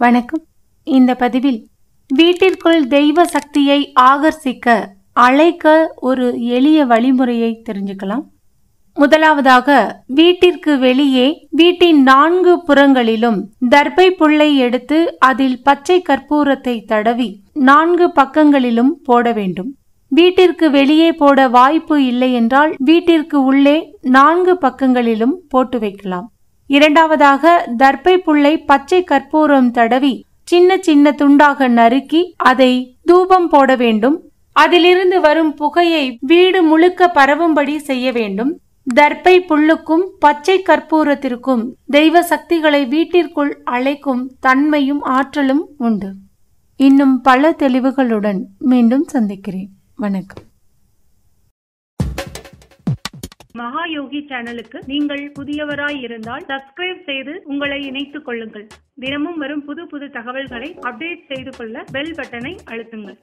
வணக்கம். இந்த பதிவில் வீட்டிற்குள் தெய்வ சக்தியை ஆகர்ஷிக்க அழைக்க ஒரு எளிய வழிமுறையை தெரிஞ்சுக்கலாம். முதலாவதாக வீட்டிற்கு வெளியே வீட்டின் நான்கு புறங்களிலும் தர்பை புல்லை எடுத்து அதில் பச்சை கற்பூரத்தை தடவி நான்கு பக்கங்களிலும் போட வேண்டும். வீட்டிற்கு வெளியே போட வாய்ப்பு இல்லை என்றால் வீட்டிற்கு உள்ளே நான்கு பக்கங்களிலும் போட்டு வைக்கலாம். இரண்டாவதாக தர்பை புல்லை பச்சை கற்பூரம் தடவி சின்ன சின்ன துண்டாக நறுக்கி அதை தூபம் போட வேண்டும். அதிலிருந்து வரும் புகையை வீடு முழுக்க பரவும்படி செய்ய வேண்டும். தர்பை புல்லுக்கும் பச்சை கற்பூரத்திற்கும் தெய்வ சக்திகளை வீட்டிற்குள் அழைக்கும் தன்மையும் ஆற்றலும் உண்டு. இன்னும் பல தெளிவுகளுடன் மீண்டும் சந்திக்கிறேன். வணக்கம். மகா யோகி சேனலுக்கு நீங்கள் புதியவராய் இருந்தால் சப்ஸ்கிரைப் செய்து உங்களை இணைத்துக் கொள்ளுங்கள். தினமும் வரும் புது புது தகவல்களை அப்டேட் செய்து கொள்ள பெல் பட்டனை அழுத்துங்கள்.